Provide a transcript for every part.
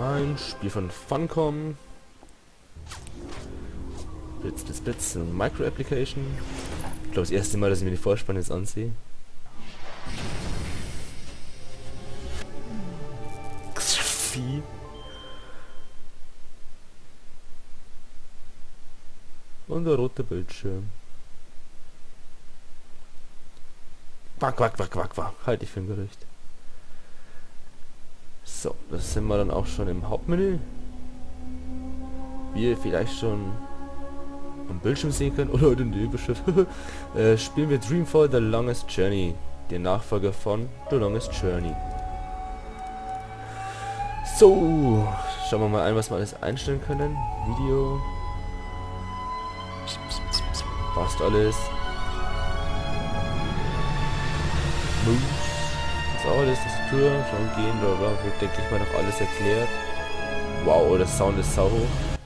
Ein Spiel von Funcom. Blitz, Blitz, Blitz, Micro-Application. Ich glaube das erste Mal, dass ich mir die Vorspann jetzt ansehe. Vieh. Und der rote Bildschirm. Quack, quack, quack, quack, quack. Halt dich für ein Gerücht. So, das sind wir dann auch schon im Hauptmenü. Wie ihr vielleicht schon am Bildschirm sehen können oder in der Überschrift, äh, spielen wir Dreamfall The Longest Journey, den Nachfolger von The Longest Journey. So, schauen wir mal ein, was wir alles einstellen können. Video. Passt alles. Moves. Ist auch alles, das Tour, schon gehen, bla, wird denke ich mal noch alles erklärt. Wow, der Sound ist sau hoch.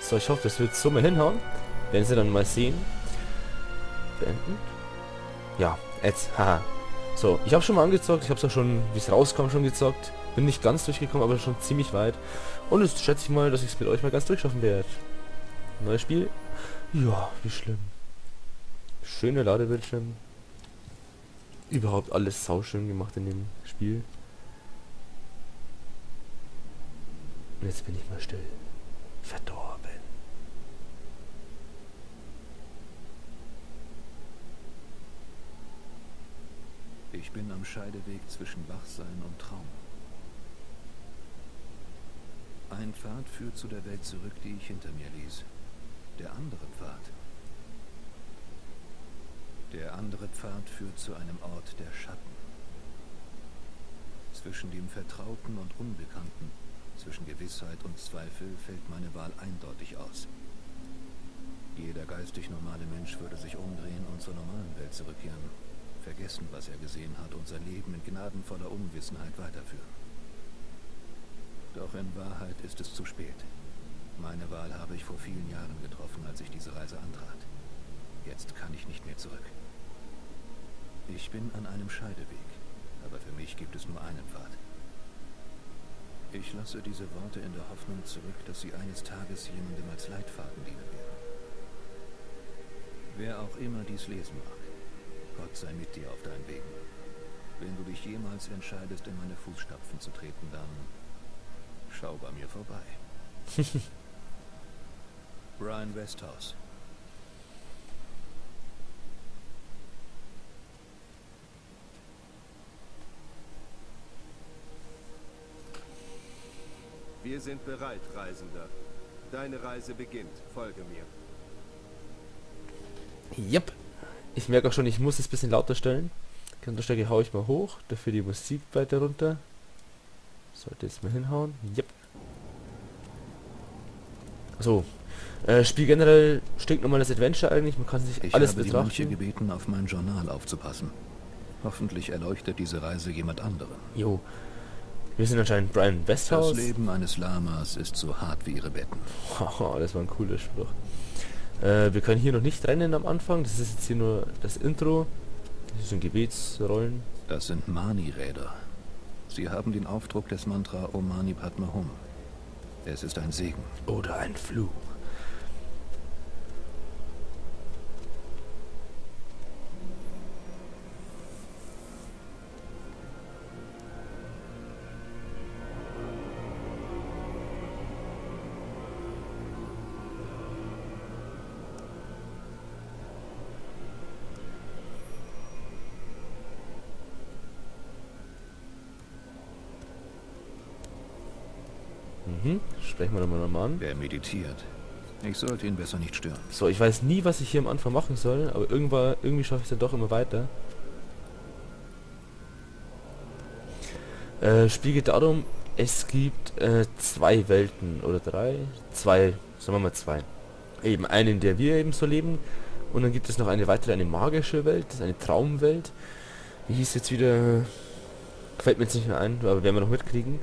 So, ich hoffe, das wird so mal hinhauen. Werden sie dann mal sehen. Beenden. Ja, jetzt, haha. So, ich habe schon mal angezockt, ich habe es auch schon, wie es rauskam, schon gezockt. Bin nicht ganz durchgekommen, aber schon ziemlich weit. Und jetzt schätze ich mal, dass ich es mit euch mal ganz durchschaffen werde. Neues Spiel. Ja, wie schlimm. Schöne Ladebildschirm. Überhaupt alles sauschön gemacht in dem Spiel. Und jetzt bin ich mal still. Verdorben. Ich bin am Scheideweg zwischen Wachsein und Traum. Ein Pfad führt zu der Welt zurück, die ich hinter mir ließ. Der andere Pfad. Der andere Pfad führt zu einem Ort der Schatten. Zwischen dem Vertrauten und Unbekannten, zwischen Gewissheit und Zweifel fällt meine Wahl eindeutig aus. Jeder geistig normale Mensch würde sich umdrehen und zur normalen Welt zurückkehren, vergessen, was er gesehen hat und sein Leben in gnadenvoller Unwissenheit weiterführen. Doch in Wahrheit ist es zu spät. Meine Wahl habe ich vor vielen Jahren getroffen, als ich diese Reise antrat. Jetzt kann ich nicht mehr zurück. Ich bin an einem Scheideweg, aber für mich gibt es nur einen Pfad. Ich lasse diese Worte in der Hoffnung zurück, dass sie eines Tages jemandem als Leitfaden dienen werden. Wer auch immer dies lesen mag, Gott sei mit dir auf deinen Wegen. Wenn du dich jemals entscheidest, in meine Fußstapfen zu treten, dann schau bei mir vorbei. Brian Westhouse. Wir sind bereit, Reisender. Deine Reise beginnt. Folge mir. Yep. Ich merke auch schon, ich muss es ein bisschen lauter stellen. Die Unterstärke haue ich mal hoch, dafür die Musik weiter runter. Sollte jetzt mal hinhauen. Yep. So. Äh, Spiel generell stinknormales Adventure eigentlich, man kann sich Ich alles habe die Mönche betrachten. gebeten, auf mein Journal aufzupassen. Hoffentlich erleuchtet diese Reise jemand anderen. Jo. Wir sind anscheinend Brian Das Westhouse. Leben eines Lamas ist so hart wie ihre Betten. Haha, das war ein cooler Spruch. Äh, wir können hier noch nicht rennen am Anfang. Das ist jetzt hier nur das Intro. Das sind Gebetsrollen. Das sind Mani-Räder. Sie haben den Aufdruck des Mantra Om Mani Padme Hum. Es ist ein Segen. Oder ein Fluch. Mhm. Sprechen wir nochmal nochmal an. Wer meditiert? Ich sollte ihn besser nicht stören. So, ich weiß nie, was ich hier am Anfang machen soll, aber irgendwann, irgendwie schaffe ich es dann doch immer weiter. Äh, Spiel geht darum, es gibt äh, zwei Welten oder drei, zwei, sagen wir mal zwei. Eben eine, in der wir eben so leben und dann gibt es noch eine weitere, eine magische Welt, das ist eine Traumwelt. Wie hieß jetzt wieder, gefällt mir jetzt nicht mehr ein, aber werden wir noch mitkriegen.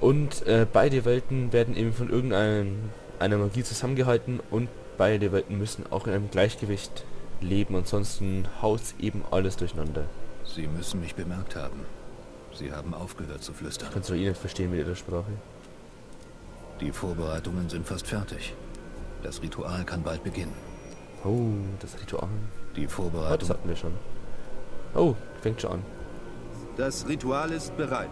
Und äh, beide Welten werden eben von irgendeinem einer Magie zusammengehalten und beide Welten müssen auch in einem Gleichgewicht leben, ansonsten haut eben alles durcheinander. Sie müssen mich bemerkt haben. Sie haben aufgehört zu flüstern. Kannst du eh nicht verstehen mit ihrer Sprache. Die Vorbereitungen sind fast fertig. Das Ritual kann bald beginnen. Oh, das Ritual. Die Oh, das Vorbereitung... hatten wir schon. Oh, fängt schon an. Das Ritual ist bereit.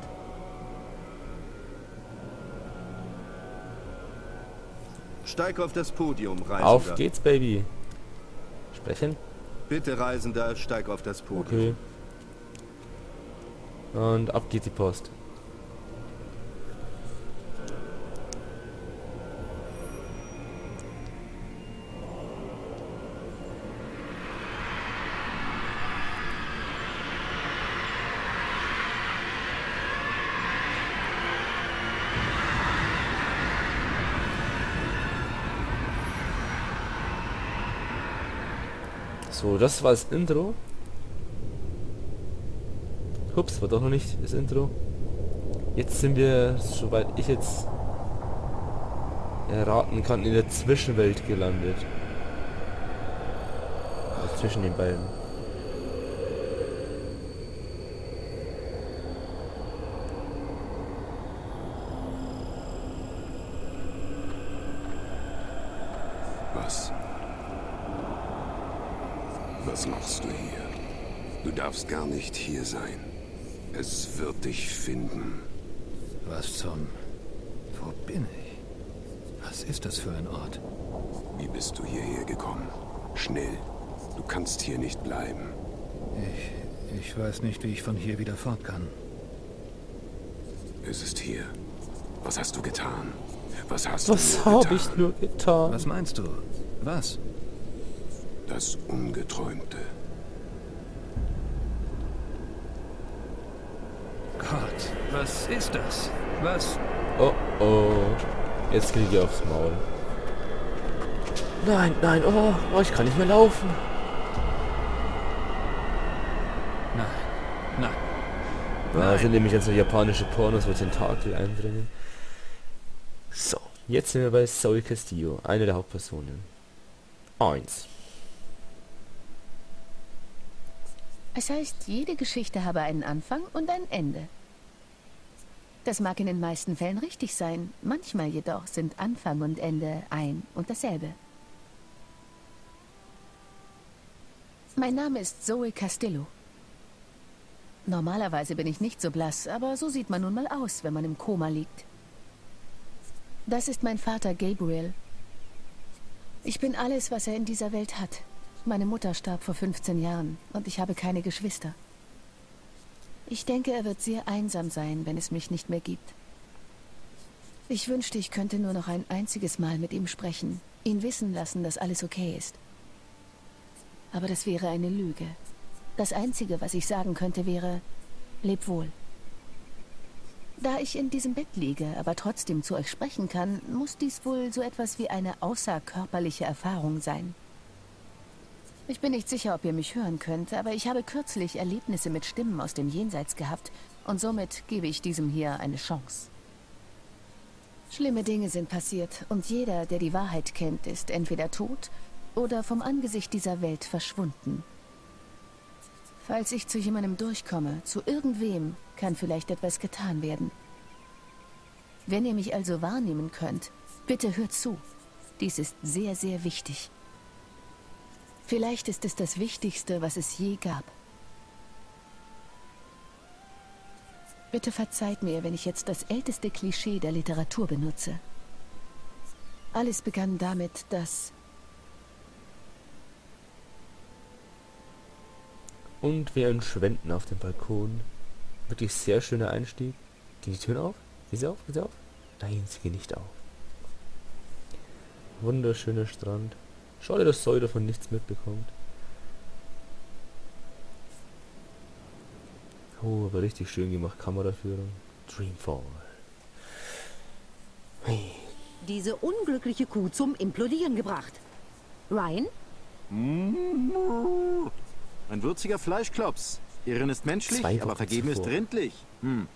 Steig auf das Podium, Reisender. Auf geht's, Baby. Sprechen? Bitte, Reisender, steig auf das Podium. Okay. Und ab geht die Post. So, das war das Intro. Hups, war doch noch nicht das Intro. Jetzt sind wir, soweit ich jetzt erraten kann, in der Zwischenwelt gelandet. Also zwischen den beiden. Was? Was machst du hier? Du darfst gar nicht hier sein. Es wird dich finden. Was zum... Wo bin ich? Was ist das für ein Ort? Wie bist du hierher gekommen? Schnell. Du kannst hier nicht bleiben. Ich... Ich weiß nicht, wie ich von hier wieder fort kann. Es ist hier. Was hast du getan? Was hast du Was habe ich nur getan? Was meinst du? Was? Das Ungeträumte. Gott, was ist das? Was? Oh oh. Jetzt kriege ich aufs Maul. Nein, nein, oh, oh, ich kann nicht mehr laufen. Nein. Nein. Da sind nämlich jetzt so japanische Pornos, wo Tentakel eindringen. So, jetzt sind wir bei Zoe Castillo, eine der Hauptpersonen. Eins. Es heißt, jede Geschichte habe einen Anfang und ein Ende. Das mag in den meisten Fällen richtig sein, manchmal jedoch sind Anfang und Ende ein und dasselbe. Mein Name ist Zoe Castillo. Normalerweise bin ich nicht so blass, aber so sieht man nun mal aus, wenn man im Koma liegt. Das ist mein Vater Gabriel. Ich bin alles, was er in dieser Welt hat. Meine Mutter starb vor 15 Jahren und ich habe keine Geschwister. Ich denke, er wird sehr einsam sein, wenn es mich nicht mehr gibt. Ich wünschte, ich könnte nur noch ein einziges Mal mit ihm sprechen, ihn wissen lassen, dass alles okay ist. Aber das wäre eine Lüge. Das Einzige, was ich sagen könnte, wäre, leb wohl. Da ich in diesem Bett liege, aber trotzdem zu euch sprechen kann, muss dies wohl so etwas wie eine außerkörperliche Erfahrung sein. Ich bin nicht sicher, ob ihr mich hören könnt, aber ich habe kürzlich Erlebnisse mit Stimmen aus dem Jenseits gehabt und somit gebe ich diesem hier eine Chance. Schlimme Dinge sind passiert und jeder, der die Wahrheit kennt, ist entweder tot oder vom Angesicht dieser Welt verschwunden. Falls ich zu jemandem durchkomme, zu irgendwem, kann vielleicht etwas getan werden. Wenn ihr mich also wahrnehmen könnt, bitte hört zu. Dies ist sehr, sehr wichtig. Vielleicht ist es das Wichtigste, was es je gab. Bitte verzeiht mir, wenn ich jetzt das älteste Klischee der Literatur benutze. Alles begann damit, dass Und wir entschwenden auf dem Balkon. Wirklich sehr schöner Einstieg. Gehen die Türen auf? Gehen sie auf? Gehen sie auf? Nein, sie gehen nicht auf. Wunderschöner Strand. Schade, dass Zoe davon nichts mitbekommt. Oh, aber richtig schön gemacht. Kameraführung. Dreamfall. Hey. diese unglückliche Kuh zum Implodieren gebracht. Ryan? Ein würziger Fleischklops. Irren ist menschlich, Zwei aber vergeben zuvor. ist rindlich. Hm.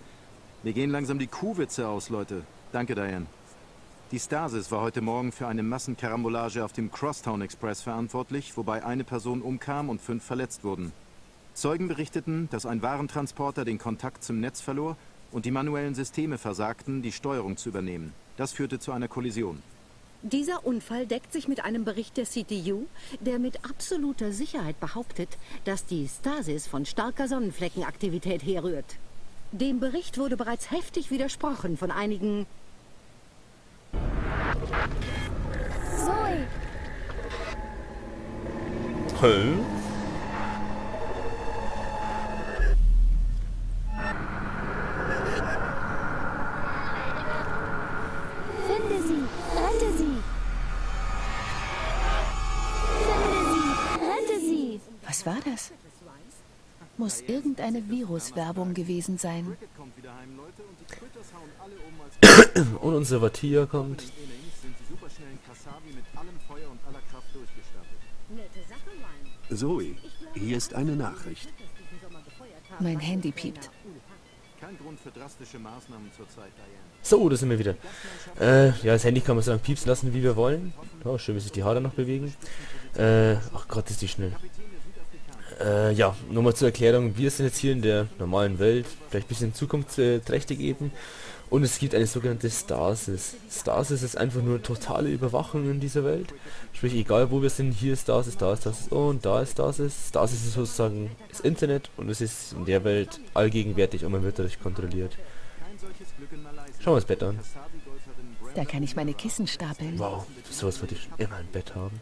Mir gehen langsam die Kuhwitze aus, Leute. Danke, Diane. Die Stasis war heute Morgen für eine Massenkarambolage auf dem Crosstown Express verantwortlich, wobei eine Person umkam und fünf verletzt wurden. Zeugen berichteten, dass ein Warentransporter den Kontakt zum Netz verlor und die manuellen Systeme versagten, die Steuerung zu übernehmen. Das führte zu einer Kollision. Dieser Unfall deckt sich mit einem Bericht der CTU, der mit absoluter Sicherheit behauptet, dass die Stasis von starker Sonnenfleckenaktivität herrührt. Dem Bericht wurde bereits heftig widersprochen von einigen sie! Was war das? Muss irgendeine Viruswerbung gewesen sein. Und unser Vatia kommt. Zoe, hier ist eine Nachricht. Mein Handy piept. Kein Grund für drastische Maßnahmen zurzeit, Diane. So, da sind wir wieder. Äh, ja, das Handy kann man so lang piepsen lassen, wie wir wollen. Oh, schön, wie sich die Haare noch bewegen. Äh, ach Gott, ist die schnell. Äh, ja, nochmal zur Erklärung. Wir sind jetzt hier in der normalen Welt, vielleicht ein bisschen zukunftsträchtig eben. Und es gibt eine sogenannte Stasis. Stasis ist einfach nur totale Überwachung in dieser Welt. Sprich, egal wo wir sind, hier ist Stasis, da ist Stasis und da ist Stasis. Stasis ist sozusagen das Internet und es ist in der Welt allgegenwärtig und man wird dadurch kontrolliert. Schauen wir das Bett an. Da kann ich meine Kissen stapeln. Wow, sowas wollte ich schon immer im Bett haben.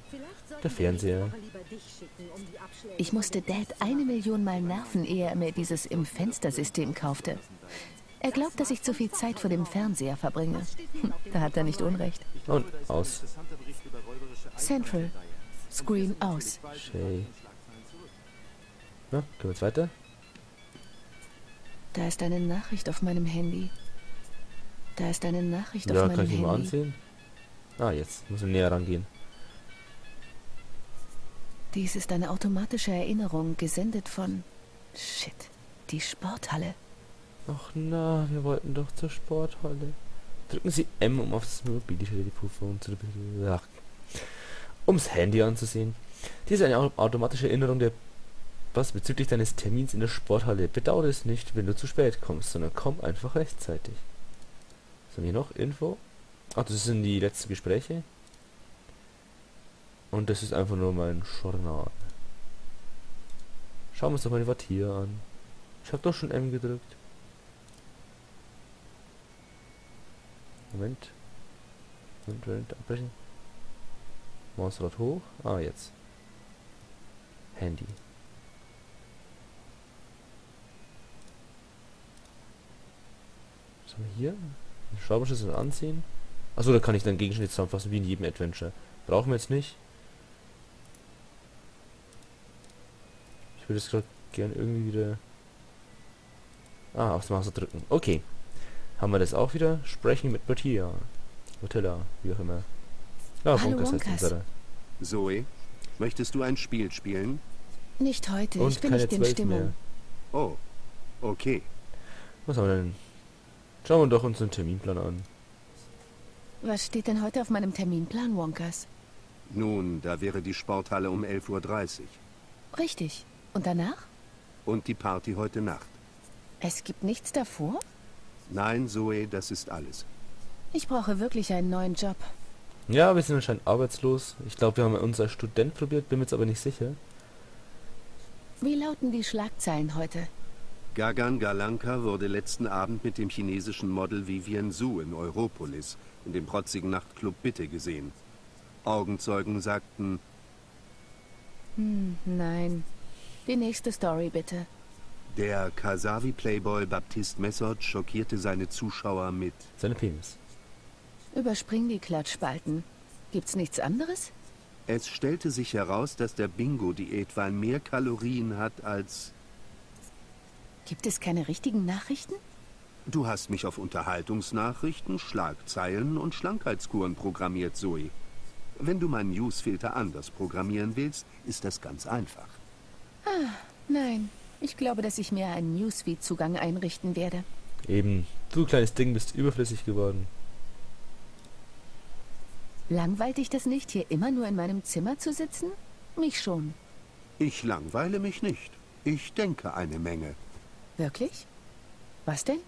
Der Fernseher. Ich musste Dad eine Million Mal nerven, ehe er mir dieses im Fenstersystem kaufte. Er glaubt, dass ich zu viel Zeit vor dem Fernseher verbringe. Hm, Da hat er nicht unrecht. Und aus. Central. Screen aus. Shay. Na, können wir jetzt weiter? Da ist eine Nachricht auf meinem Handy. Da ist eine Nachricht Ja, auf kann meinem ich ihn mal Handy. ansehen? Ah, jetzt. Muss ich näher rangehen. Dies ist eine automatische Erinnerung, gesendet von... Shit. Die Sporthalle. Ach na, wir wollten doch zur Sporthalle. Drücken Sie M, um auf das Mobiltelefon zu ach, ums Handy anzusehen. Dies ist eine au- automatische Erinnerung der was bezüglich deines Termins in der Sporthalle. Bedauere es nicht, wenn du zu spät kommst, sondern komm einfach rechtzeitig. Was haben wir noch? Info? Ach, das sind die letzten Gespräche. Und das ist einfach nur mein Journal. Schauen wir uns doch mal die Quartier an. Ich habe doch schon M gedrückt. Moment. Moment, Moment, abbrechen. Mausrad hoch. Ah, jetzt. Handy. Was haben wir hier? Schraubenschlüssel anziehen. Achso, da kann ich dann Gegenstände zusammenfassen, wie in jedem Adventure. Brauchen wir jetzt nicht. Ich würde es gerade gern irgendwie wieder... Ah, aufs Maus drücken. Okay. Haben wir das auch wieder? Sprechen mit Matthias. Matilda, wie auch immer. Ja, Hallo, Wonkas heißt unsere. Zoe, möchtest du ein Spiel spielen? Nicht heute, Und ich bin nicht in Stimmung. mehr. Oh, okay. Was haben wir denn? Schauen wir doch unseren Terminplan an. Was steht denn heute auf meinem Terminplan, Wonkas? Nun, da wäre die Sporthalle um 11.30 Uhr. Richtig. Und danach? Und die Party heute Nacht. Es gibt nichts davor? Nein, Zoe, das ist alles. Ich brauche wirklich einen neuen Job. Ja, wir sind anscheinend arbeitslos. Ich glaube, wir haben uns als Student probiert, bin mir jetzt aber nicht sicher. Wie lauten die Schlagzeilen heute? Gagan Galanka wurde letzten Abend mit dem chinesischen Model Vivian Su in Europolis, in dem protzigen Nachtclub Bitte gesehen. Augenzeugen sagten, Hm, nein. Die nächste Story bitte. Der Kasavi-Playboy Baptiste Messert schockierte seine Zuschauer mit Seine Penis. Überspring die Klatschspalten. Gibt's nichts anderes? Es stellte sich heraus, dass der Bingo-Diätwein mehr Kalorien hat als... Gibt es keine richtigen Nachrichten? Du hast mich auf Unterhaltungsnachrichten, Schlagzeilen und Schlankheitskuren programmiert, Zoe. Wenn du meinen Newsfilter anders programmieren willst, ist das ganz einfach. Nein. Ich glaube, dass ich mir einen Newsfeed-Zugang einrichten werde. Eben, du kleines Ding bist überflüssig geworden. Langweilt dich das nicht, hier immer nur in meinem Zimmer zu sitzen? Mich schon. Ich langweile mich nicht. Ich denke eine Menge. Wirklich? Was denn?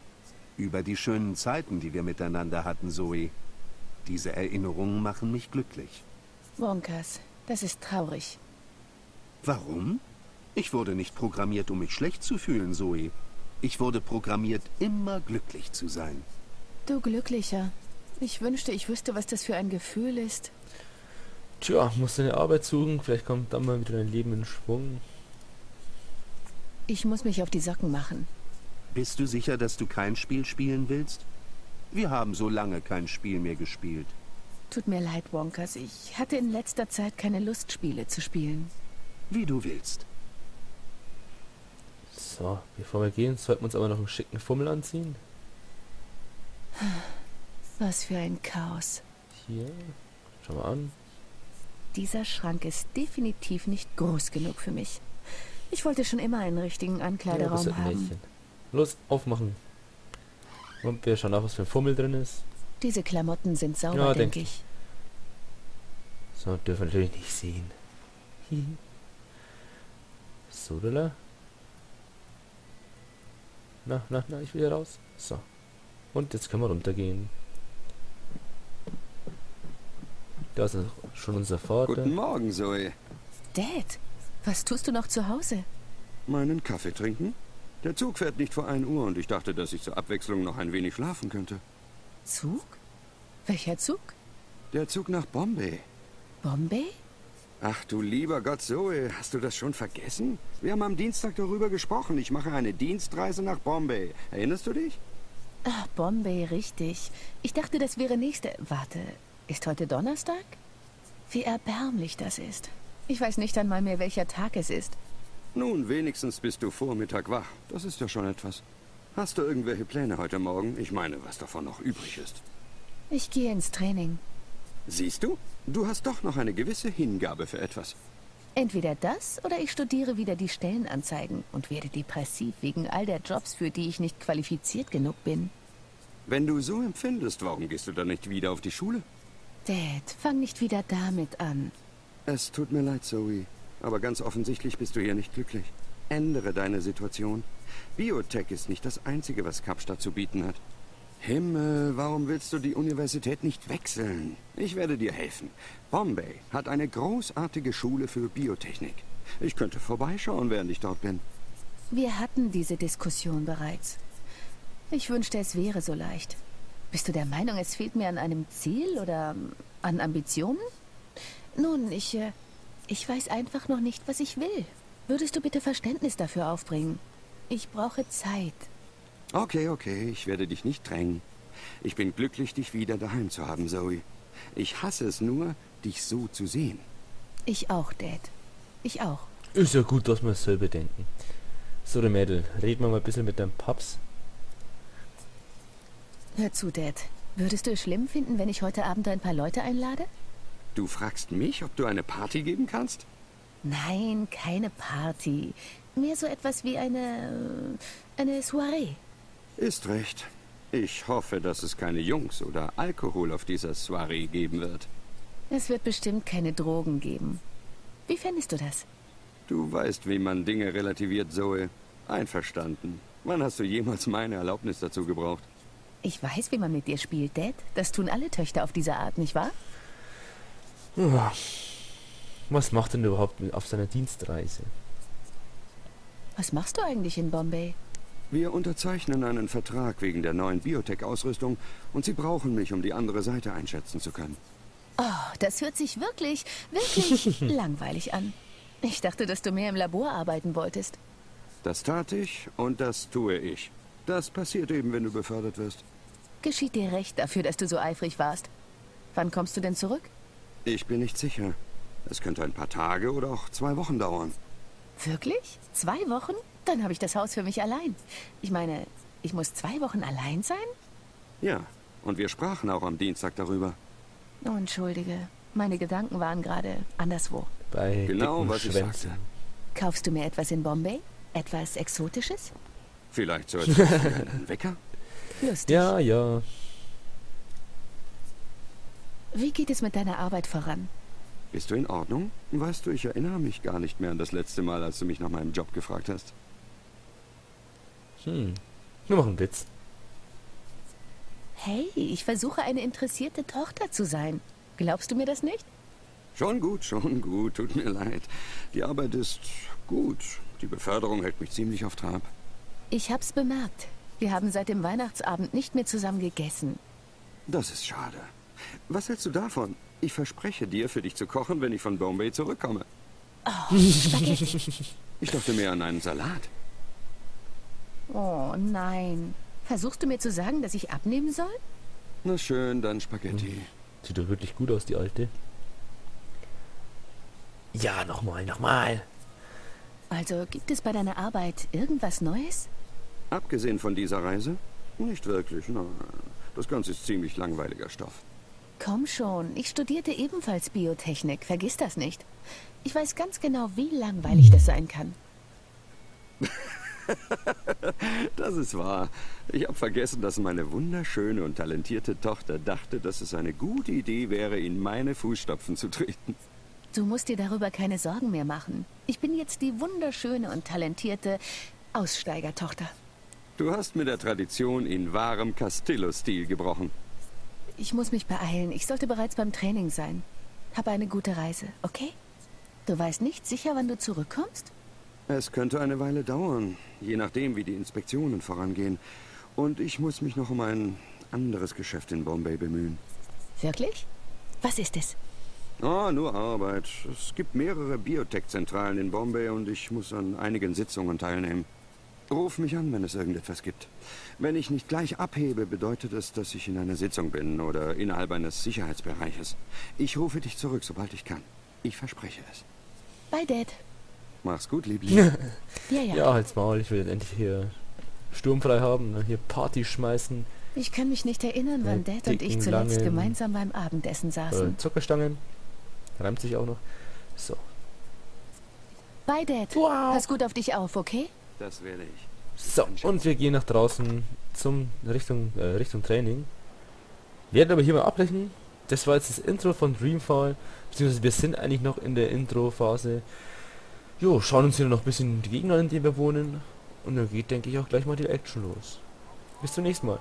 Über die schönen Zeiten, die wir miteinander hatten, Zoe. Diese Erinnerungen machen mich glücklich. Wonkas, das ist traurig. Warum? Ich wurde nicht programmiert, um mich schlecht zu fühlen, Zoe. Ich wurde programmiert, immer glücklich zu sein. Du Glücklicher. Ich wünschte, ich wüsste, was das für ein Gefühl ist. Tja, musst du eine Arbeit suchen, vielleicht kommt dann mal wieder dein Leben in Schwung. Ich muss mich auf die Socken machen. Bist du sicher, dass du kein Spiel spielen willst? Wir haben so lange kein Spiel mehr gespielt. Tut mir leid, Wonkas. Ich hatte in letzter Zeit keine Lust, Spiele zu spielen. Wie du willst. So, bevor wir gehen, sollten wir uns aber noch einen schicken Fummel anziehen. Was für ein Chaos. Hier, schau mal an. Dieser Schrank ist definitiv nicht groß genug für mich. Ich wollte schon immer einen richtigen Ja, Ankleideraum ein haben. Los, aufmachen. Und wir schauen auch, was für ein Fummel drin ist. Diese Klamotten sind sauber, Ja, denk denke ich. So, dürfen wir natürlich nicht sehen. Hihi. Na, na, na, ich will hier raus. So. Und jetzt können wir runtergehen. Da ist schon unser Vater. Guten Morgen, Zoe. Dad, was tust du noch zu Hause? Meinen Kaffee trinken? Der Zug fährt nicht vor 1 Uhr und ich dachte, dass ich zur Abwechslung noch ein wenig schlafen könnte. Zug? Welcher Zug? Der Zug nach Bombay. Bombay? Ach du lieber Gott, Zoe, hast du das schon vergessen? Wir haben am Dienstag darüber gesprochen. Ich mache eine Dienstreise nach Bombay. Erinnerst du dich? Ah, Bombay, richtig. Ich dachte, das wäre nächste. Warte, ist heute Donnerstag? Wie erbärmlich das ist. Ich weiß nicht einmal mehr, welcher Tag es ist. Nun, wenigstens bist du Vormittag wach. Das ist ja schon etwas. Hast du irgendwelche Pläne heute Morgen? Ich meine, was davon noch übrig ist. Ich gehe ins Training. Siehst du? Du hast doch noch eine gewisse Hingabe für etwas. Entweder das oder ich studiere wieder die Stellenanzeigen und werde depressiv wegen all der Jobs, für die ich nicht qualifiziert genug bin. Wenn du so empfindest, warum gehst du dann nicht wieder auf die Schule? Dad, fang nicht wieder damit an. Es tut mir leid, Zoe, aber ganz offensichtlich bist du hier nicht glücklich. Ändere deine Situation. Biotech ist nicht das Einzige, was Kapstadt zu bieten hat. Himmel, warum willst du die Universität nicht wechseln? Ich werde dir helfen. Bombay hat eine großartige Schule für Biotechnik. Ich könnte vorbeischauen, während ich dort bin. Wir hatten diese Diskussion bereits. Ich wünschte, es wäre so leicht. Bist du der Meinung, es fehlt mir an einem Ziel oder ähm, an Ambitionen? Nun, ich, äh, ich weiß einfach noch nicht, was ich will. Würdest du bitte Verständnis dafür aufbringen? Ich brauche Zeit. Okay, okay, ich werde dich nicht drängen. Ich bin glücklich, dich wieder daheim zu haben, Zoe. Ich hasse es nur, dich so zu sehen. Ich auch, Dad. Ich auch. Ist ja gut, dass wir dasselbe denken. So, der Mädel, reden wir mal ein bisschen mit deinem Paps. Hör zu, Dad. Würdest du es schlimm finden, wenn ich heute Abend ein paar Leute einlade? Du fragst mich, ob du eine Party geben kannst? Nein, keine Party. Mehr so etwas wie eine. eine Soiree. Ist recht. Ich hoffe, dass es keine Jungs oder Alkohol auf dieser Soiree geben wird. Es wird bestimmt keine Drogen geben. Wie fändest du das? Du weißt, wie man Dinge relativiert, Zoe. Einverstanden. Wann hast du jemals meine Erlaubnis dazu gebraucht? Ich weiß, wie man mit dir spielt, Dad. Das tun alle Töchter auf diese Art, nicht wahr? Ja. Was macht denn überhaupt auf seiner Dienstreise? Was machst du eigentlich in Bombay? Wir unterzeichnen einen Vertrag wegen der neuen Biotech-Ausrüstung und Sie brauchen mich, um die andere Seite einschätzen zu können. Oh, das hört sich wirklich, wirklich langweilig an. Ich dachte, dass du mehr im Labor arbeiten wolltest. Das tat ich und das tue ich. Das passiert eben, wenn du befördert wirst. Geschieht dir recht dafür, dass du so eifrig warst. Wann kommst du denn zurück? Ich bin nicht sicher. Es könnte ein paar Tage oder auch zwei Wochen dauern. Wirklich? Zwei Wochen? Dann habe ich das Haus für mich allein. Ich meine, ich muss zwei Wochen allein sein? Ja, und wir sprachen auch am Dienstag darüber. Oh, entschuldige. Meine Gedanken waren gerade anderswo. Bei Genau, was ich Schwänzen. sagte. Kaufst du mir etwas in Bombay? Etwas Exotisches? Vielleicht so etwas wie einen Wecker? Lustig. Ja, ja. Wie geht es mit deiner Arbeit voran? Bist du in Ordnung? Weißt du, ich erinnere mich gar nicht mehr an das letzte Mal, als du mich nach meinem Job gefragt hast. Hm. Nur noch ein Witz. Hey, ich versuche eine interessierte Tochter zu sein. Glaubst du mir das nicht? Schon gut, schon gut. Tut mir leid. Die Arbeit ist gut. Die Beförderung hält mich ziemlich auf Trab. Ich hab's bemerkt. Wir haben seit dem Weihnachtsabend nicht mehr zusammen gegessen. Das ist schade. Was hältst du davon? Ich verspreche dir, für dich zu kochen, wenn ich von Bombay zurückkomme. Oh, Spaghetti. Ich dachte mehr an einen Salat. Oh nein. Versuchst du mir zu sagen, dass ich abnehmen soll? Na schön, dann Spaghetti. Sieht doch wirklich gut aus, die alte. Ja, nochmal, nochmal. Also gibt es bei deiner Arbeit irgendwas Neues? Abgesehen von dieser Reise? Nicht wirklich, nein. Das Ganze ist ziemlich langweiliger Stoff. Komm schon, ich studierte ebenfalls Biotechnik, vergiss das nicht. Ich weiß ganz genau, wie langweilig das sein kann. Das ist wahr. Ich habe vergessen, dass meine wunderschöne und talentierte Tochter dachte, dass es eine gute Idee wäre, in meine Fußstapfen zu treten. Du musst dir darüber keine Sorgen mehr machen. Ich bin jetzt die wunderschöne und talentierte Aussteigertochter. Du hast mit der Tradition in wahrem Castillo-Stil gebrochen. Ich muss mich beeilen. Ich sollte bereits beim Training sein. Hab eine gute Reise, okay? Du weißt nicht sicher, wann du zurückkommst? Es könnte eine Weile dauern, je nachdem, wie die Inspektionen vorangehen. Und ich muss mich noch um ein anderes Geschäft in Bombay bemühen. Wirklich? Was ist es? Oh, nur Arbeit. Es gibt mehrere Biotech-Zentralen in Bombay und ich muss an einigen Sitzungen teilnehmen. Ruf mich an, wenn es irgendetwas gibt. Wenn ich nicht gleich abhebe, bedeutet es, dass ich in einer Sitzung bin oder innerhalb eines Sicherheitsbereiches. Ich rufe dich zurück, sobald ich kann. Ich verspreche es. Bye, Dad. Mach's gut, Liebling. Ja, ja. Ja, halt's Maul, ich will jetzt endlich hier sturmfrei haben, ne? hier Party schmeißen, Ich kann mich nicht erinnern, wann Ja, Dad und ich zuletzt langen- gemeinsam beim Abendessen äh, saßen. Zuckerstangen. Reimt sich auch noch. So. Bye, Dad. Wow. Pass gut auf dich auf, okay? Das werde ich. So, und wir gehen nach draußen zum Richtung, äh, Richtung Training. Werden aber hier mal abbrechen. Das war jetzt das Intro von Dreamfall. Beziehungsweise wir sind eigentlich noch in der Intro-Phase. Jo, schauen uns hier noch ein bisschen die Gegner an, in denen wir wohnen. Und dann geht, denke ich, auch gleich mal die Action los. Bis zum nächsten Mal.